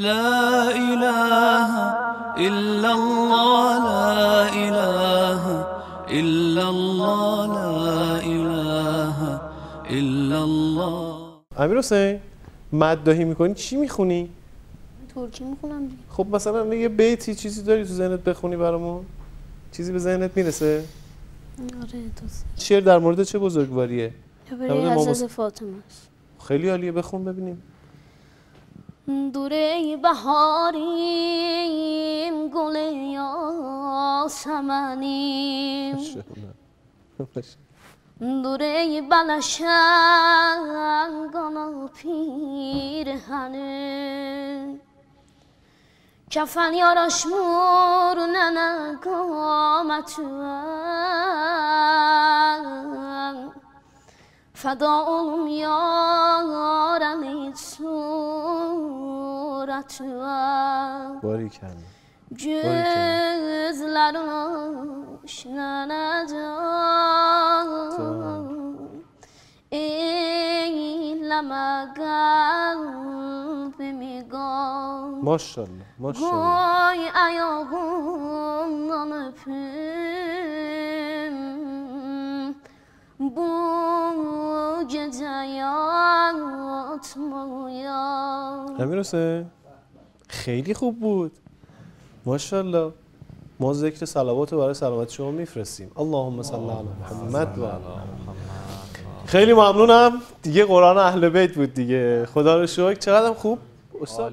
لا إله إلا الله لا إله إلا الله لا إله إلا الله امیر حسین مدداهی می‌کنی چی می‌خونی؟ ترکی می‌خونم دیگه خب مثلا یه بیتی چیزی داری تو ذهنت بخونی برامون؟ چیزی به ذهنت می‌رسه؟ آره دوست شعر در مورد چه بزرگواریه؟ برای در مورد حضرت فاطمه خیلی عالیه بخون ببینیم دوره بهاریم گل یاسمنیم دوره بلشنگان و پیرهنه کفن یاراش مورنن قامتوان فدا olum yar suratına باری کردم Gözlerin aşlanacak Eyleme kalbimi gam ماشاءالله ماشاءالله Koy ayağımdan gece yatmaya امیر حسین خیلی خوب بود. ماشاءالله. ما ذکر صلوات رو برای سلامت شما میفرستیم. اللهم صل علی محمد و علی خیلی ممنونم. دیگه قرآن اهل بیت بود دیگه. خدا رو شکر. چقدر خوب؟ استاد؟